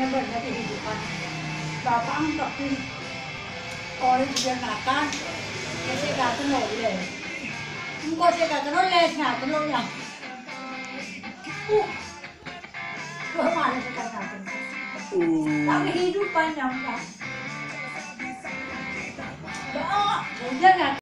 menebarnya kehidupan Bapak untuk di orang juga kata saya kata nolih engkau saya kata nolih, saya kata nolih uh kemana malah saya kata nolih tak kehidupan yang tak bawa, udah gak